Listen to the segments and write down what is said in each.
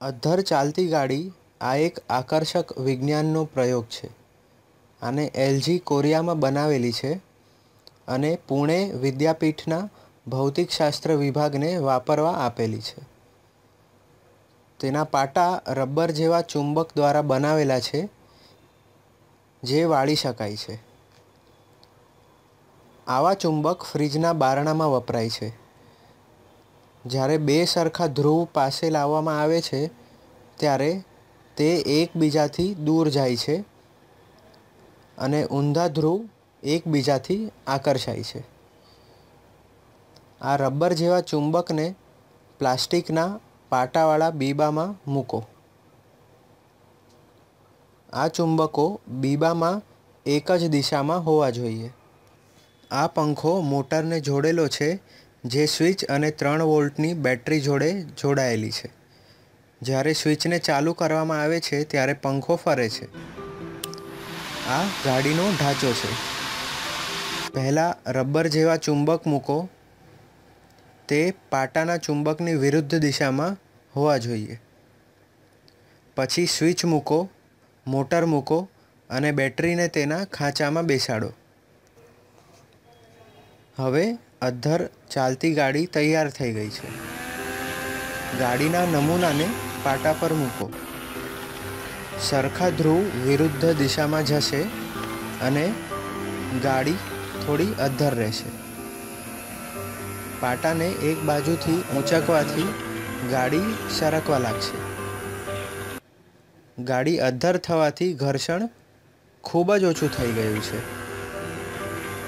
અધ્ધર ચાલતી ગાડી આ એક આકર્ષક વિજ્ઞાનનો પ્રયોગ છે. આને એલજી કોરિયામાં બનાવેલી છે અને પુણે વિદ્યાપીઠના ભૌતિકશાસ્ત્ર વિભાગને વાપરવા આપેલી છે. તેના પાટા રબર જેવા ચુંબક દ્વારા બનાવેલા છે જે વાળી શકાય છે. આવા ચુંબક ફ્રિજના બારણામાં વપરાય છે. જ્યારે બે સરખા ધ્રુવ પાસે લાવવામાં આવે છે, ત્યારે તે એકબીજાથી દૂર જાય છે અને ઊંધા ધ્રુવ એકબીજાથી આકર્ષાય છે. આ રબર જેવા ચુંબકને પ્લાસ્ટિકના પાટાવાળા બીબામાં મૂકો. આ ચુંબકો બીબામાં એક જ દિશામાં હોવા જોઈએ. આ પંખો મોટરને જોડેલો છે જે સ્વિચ અને ત્રણ વોલ્ટની બેટરી જોડે જોડાયેલી છે. જ્યારે સ્વિચને ચાલુ કરવામાં આવે છે, ત્યારે પંખો ફરે છે. આ ગાડીનો ઢાંચો છે. પહેલાં રબર જેવા ચુંબક મૂકો. તે પાટાના ચુંબકની વિરુદ્ધ દિશામાં હોવા જોઈએ. પછી સ્વિચ મૂકો, મોટર મૂકો અને બેટરીને તેના ખાંચામાં બેસાડો. હવે અધ્ધર ચાલતી ગાડી તૈયાર થઈ ગઈ છે. ગાડીના નમૂનાને પાટા પર મૂકો. સરખા ધ્રુવ વિરુદ્ધ દિશામાં જશે અને ગાડી થોડી અધ્ધર રહેશે. પાટાને એક બાજુથી ઊંચકવાથી ગાડી સરકવા લાગશે. ગાડી અધ્ધર થવાથી ઘર્ષણ ખૂબ જ ઓછું થઈ ગયું છે.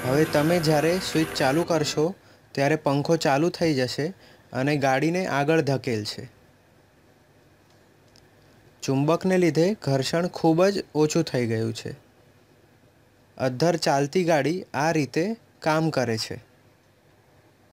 હવે તમે જ્યારે સ્વિચ ચાલુ કરશો, ત્યારે પંખો ચાલુ થઈ જશે અને ગાડીને આગળ ધકેલશે. ચુંબકને લીધે ઘર્ષણ ખૂબ જ ઓછું થઈ ગયું છે. અધ્ધર ચાલતી ગાડી આ રીતે કામ કરે છે.